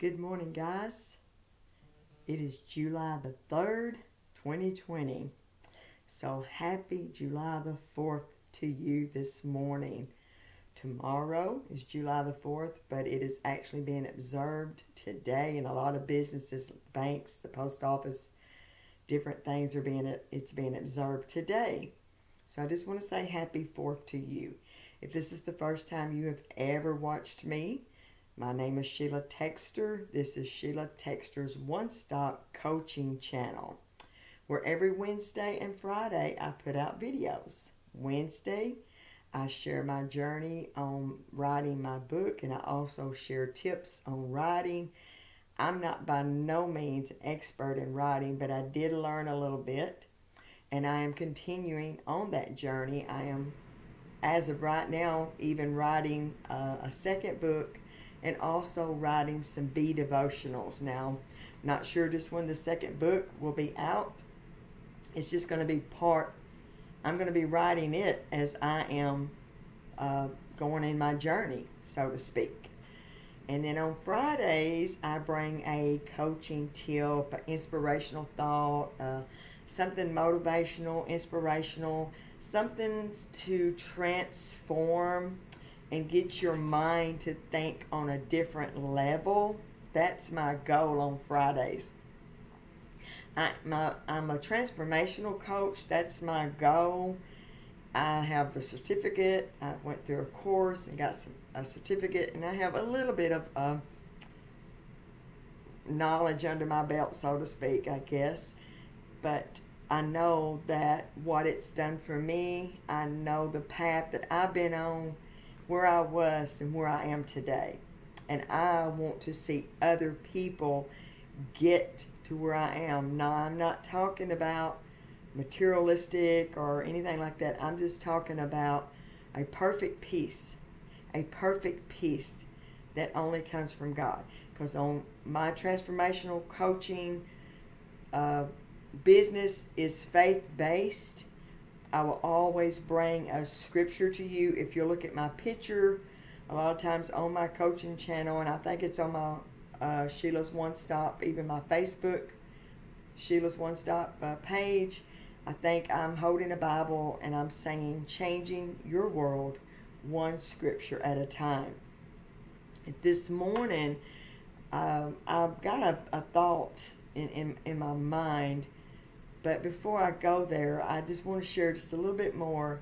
Good morning, guys. It is July the 3rd, 2020. So happy July the 4th to you this morning. Tomorrow is July the 4th, but it is actually being observed today in a lot of businesses, banks, the post office, different things are being it's being observed today. So I just want to say happy 4th to you. If this is the first time you have ever watched me, my name is Sheila Textor. This is Sheila Textor's One Stop Coaching Channel, where every Wednesday and Friday I put out videos. Wednesday, I share my journey on writing my book, and I also share tips on writing. I'm not by no means an expert in writing, but I did learn a little bit, and I am continuing on that journey. I am, as of right now, even writing uh, a second book and also writing some Bee devotionals. Now, not sure just when the second book will be out. It's just going to be part, I'm going to be writing it as I am uh, going in my journey, so to speak. And then on Fridays, I bring a coaching tip, an inspirational thought, uh, something motivational, inspirational, something to transform and get your mind to think on a different level. That's my goal on Fridays. I, my, I'm a transformational coach. That's my goal. I have a certificate. I went through a course and got some, a certificate, and I have a little bit of uh, knowledge under my belt, so to speak, I guess. But I know that what it's done for me, I know the path that I've been on where I was and where I am today. And I want to see other people get to where I am. Now, I'm not talking about materialistic or anything like that. I'm just talking about a perfect peace, a perfect peace that only comes from God. Because on my transformational coaching uh, business is faith based I will always bring a scripture to you. If you look at my picture, a lot of times on my coaching channel, and I think it's on my uh, Sheila's One Stop, even my Facebook, Sheila's One Stop uh, page, I think I'm holding a Bible and I'm saying, changing your world one scripture at a time. This morning, um, I've got a, a thought in, in, in my mind but before I go there, I just want to share just a little bit more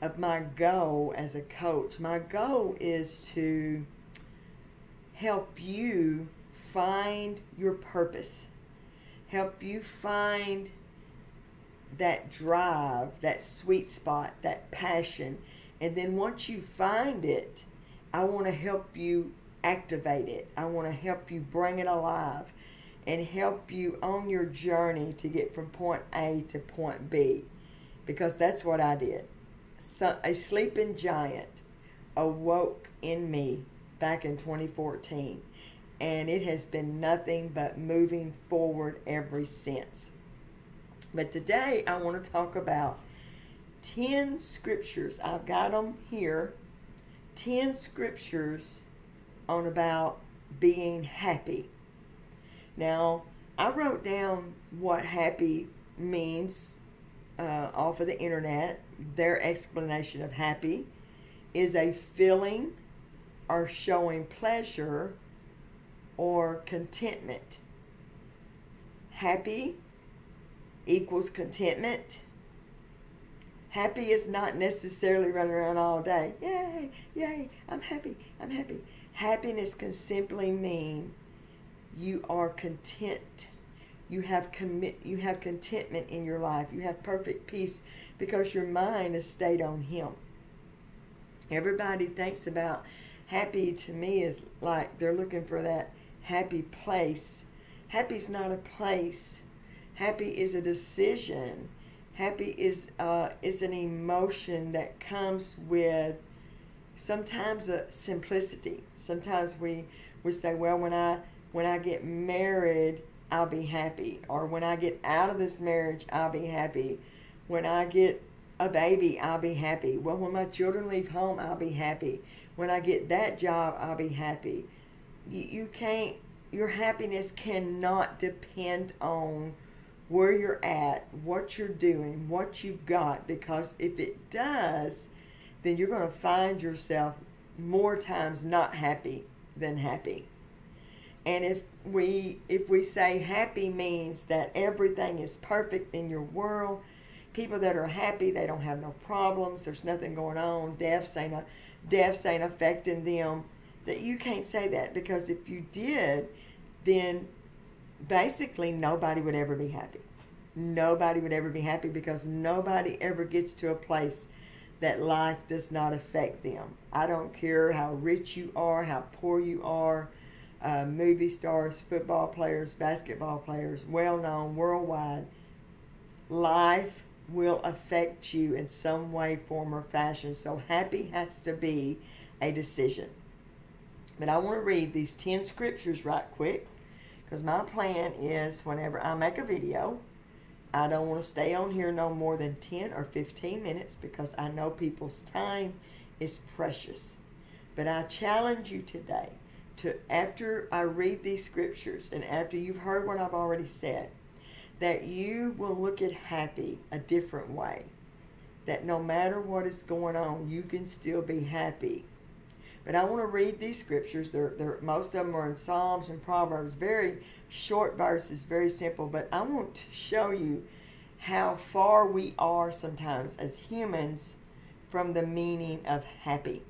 of my goal as a coach. My goal is to help you find your purpose, help you find that drive, that sweet spot, that passion. And then once you find it, I want to help you activate it. I want to help you bring it alive and help you on your journey to get from point A to point B. Because that's what I did. So, a sleeping giant awoke in me back in 2014, and it has been nothing but moving forward ever since. But today I want to talk about 10 scriptures. I've got them here. 10 scriptures on about being happy now, I wrote down what happy means uh, off of the internet. Their explanation of happy is a feeling or showing pleasure or contentment. Happy equals contentment. Happy is not necessarily running around all day. Yay, yay, I'm happy, I'm happy. Happiness can simply mean you are content. You have commit you have contentment in your life. You have perfect peace because your mind is stayed on him. Everybody thinks about happy to me is like they're looking for that happy place. Happy's not a place. Happy is a decision. Happy is uh, is an emotion that comes with sometimes a simplicity. Sometimes we we say, well, when I when I get married, I'll be happy. Or when I get out of this marriage, I'll be happy. When I get a baby, I'll be happy. Well, when my children leave home, I'll be happy. When I get that job, I'll be happy. You, you can't your happiness cannot depend on where you're at, what you're doing, what you've got, because if it does, then you're going to find yourself more times not happy than happy. And if we if we say happy means that everything is perfect in your world, people that are happy, they don't have no problems, there's nothing going on, deaths ain't a, deaths ain't affecting them, that you can't say that because if you did, then basically nobody would ever be happy. Nobody would ever be happy because nobody ever gets to a place that life does not affect them. I don't care how rich you are, how poor you are, uh, movie stars, football players, basketball players, well known worldwide. Life will affect you in some way, form, or fashion. So happy has to be a decision. But I want to read these 10 scriptures right quick because my plan is whenever I make a video, I don't want to stay on here no more than 10 or 15 minutes because I know people's time is precious. But I challenge you today to, after I read these scriptures and after you've heard what I've already said, that you will look at happy a different way. That no matter what is going on, you can still be happy. But I want to read these scriptures. They're, they're, most of them are in Psalms and Proverbs, very short verses, very simple. But I want to show you how far we are sometimes as humans from the meaning of happy.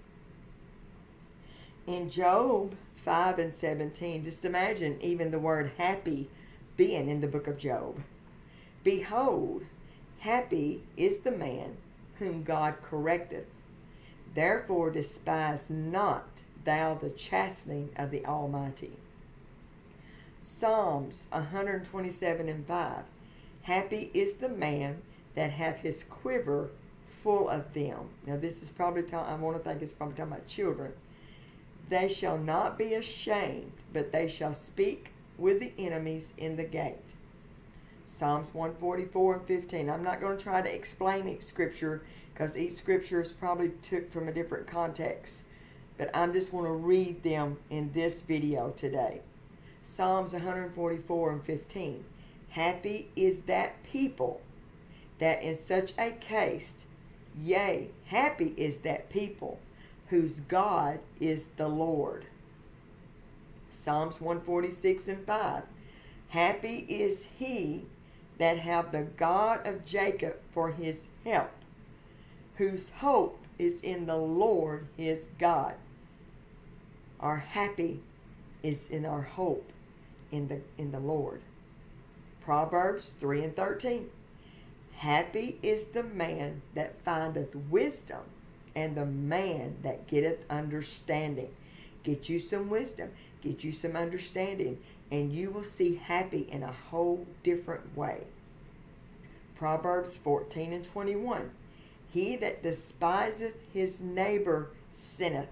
In Job 5 and 17, just imagine even the word happy being in the book of Job. Behold, happy is the man whom God correcteth. Therefore despise not thou the chastening of the Almighty. Psalms 127 and 5. Happy is the man that hath his quiver full of them. Now this is probably, I want to think it's probably talking about children. They shall not be ashamed, but they shall speak with the enemies in the gate. Psalms 144 and 15. I'm not going to try to explain each scripture because each scripture is probably took from a different context. But I'm just want to read them in this video today. Psalms 144 and 15. Happy is that people that in such a case, yea, happy is that people whose God is the Lord. Psalms 146 and 5. Happy is he that have the God of Jacob for his help, whose hope is in the Lord his God. Our happy is in our hope in the in the Lord. Proverbs 3 and 13. Happy is the man that findeth wisdom, and the man that getteth understanding. Get you some wisdom, get you some understanding, and you will see happy in a whole different way. Proverbs 14 and 21. He that despiseth his neighbor sinneth.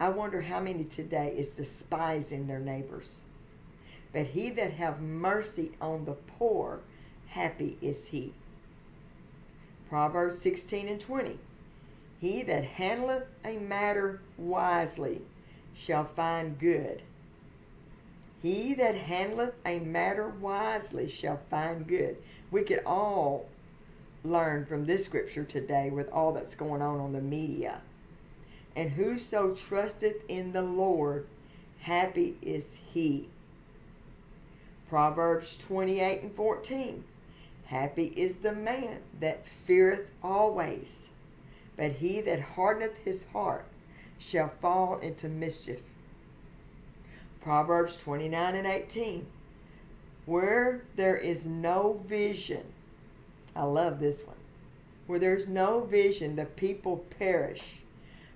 I wonder how many today is despising their neighbors. But he that have mercy on the poor, happy is he. Proverbs 16 and 20. He that handleth a matter wisely shall find good. He that handleth a matter wisely shall find good. We could all learn from this scripture today with all that's going on on the media. And whoso trusteth in the Lord, happy is he. Proverbs 28 and 14. Happy is the man that feareth always, but he that hardeneth his heart shall fall into mischief. Proverbs 29 and 18. Where there is no vision, I love this one. Where there's no vision, the people perish.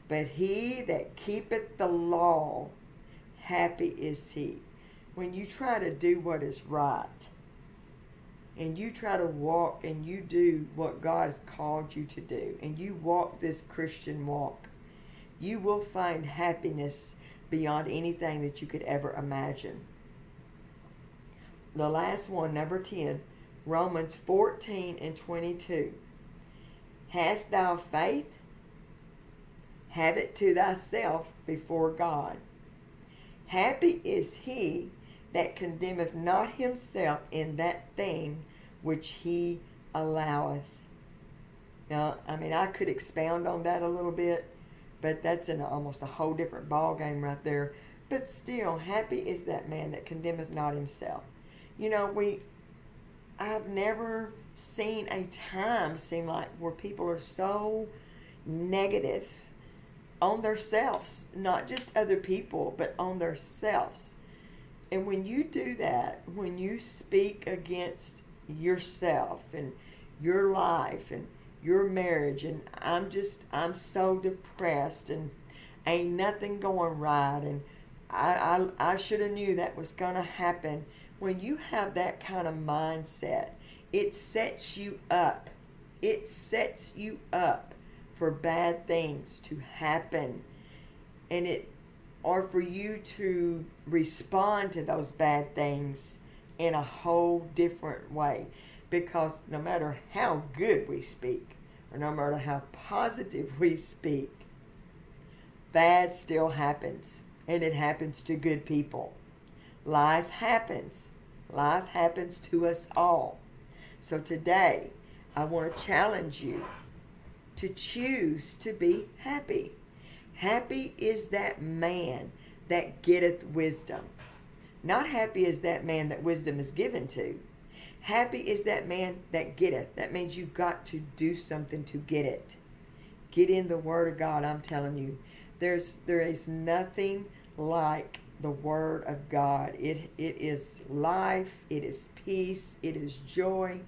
But he that keepeth the law, happy is he when you try to do what is right and you try to walk and you do what God has called you to do and you walk this Christian walk, you will find happiness beyond anything that you could ever imagine. The last one, number 10, Romans 14 and 22. Hast thou faith? Have it to thyself before God. Happy is he that condemneth not himself in that thing which he alloweth. Now, I mean, I could expound on that a little bit, but that's in almost a whole different ball game right there. But still, happy is that man that condemneth not himself. You know, we, I've never seen a time seem like where people are so negative on themselves, not just other people, but on themselves. And when you do that, when you speak against yourself and your life and your marriage, and I'm just, I'm so depressed and ain't nothing going right, and I, I, I should have knew that was going to happen. When you have that kind of mindset, it sets you up. It sets you up for bad things to happen. And it or for you to respond to those bad things in a whole different way. Because no matter how good we speak, or no matter how positive we speak, bad still happens. And it happens to good people. Life happens. Life happens to us all. So today, I want to challenge you to choose to be happy. Happy is that man that getteth wisdom. Not happy is that man that wisdom is given to. Happy is that man that getteth. That means you've got to do something to get it. Get in the Word of God, I'm telling you. There's there is nothing like the Word of God. It it is life, it is peace, it is joy.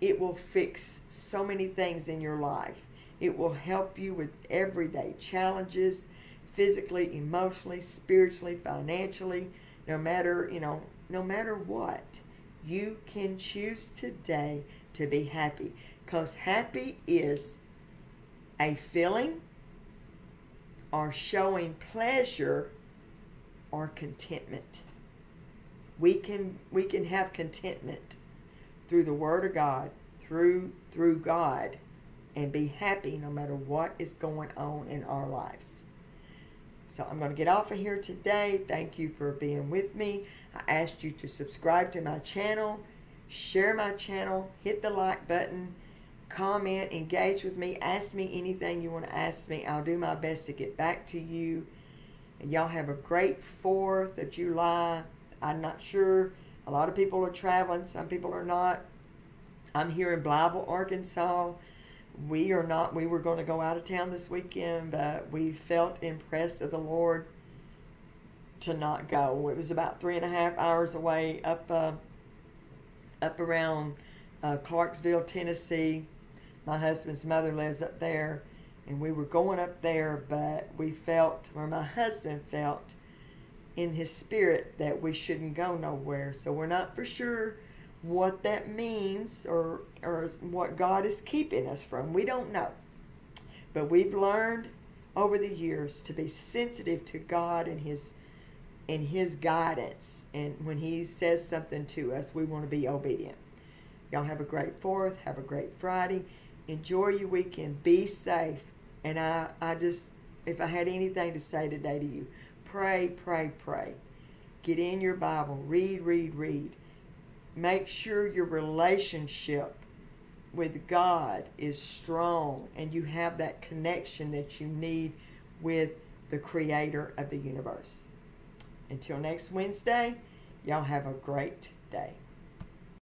It will fix so many things in your life. It will help you with everyday challenges, physically, emotionally, spiritually, financially, no matter, you know, no matter what. You can choose today to be happy because happy is a feeling or showing pleasure or contentment. We can we can have contentment through the word of God, through through God and be happy no matter what is going on in our lives. So I'm going to get off of here today. Thank you for being with me. I asked you to subscribe to my channel, share my channel, hit the like button, comment, engage with me, ask me anything you want to ask me. I'll do my best to get back to you. And y'all have a great 4th of July. I'm not sure. A lot of people are traveling, some people are not. I'm here in Blytheville, Arkansas we are not we were going to go out of town this weekend but we felt impressed of the lord to not go. It was about three and a half hours away up uh, up around uh, clarksville tennessee. My husband's mother lives up there and we were going up there but we felt or my husband felt in his spirit that we shouldn't go nowhere. So we're not for sure what that means or, or what God is keeping us from. We don't know. But we've learned over the years to be sensitive to God and his and his guidance. And when he says something to us, we want to be obedient. Y'all have a great 4th. Have a great Friday. Enjoy your weekend. Be safe. And I, I just, if I had anything to say today to you, pray, pray, pray. Get in your Bible. Read, read, read make sure your relationship with God is strong and you have that connection that you need with the creator of the universe. Until next Wednesday, y'all have a great day.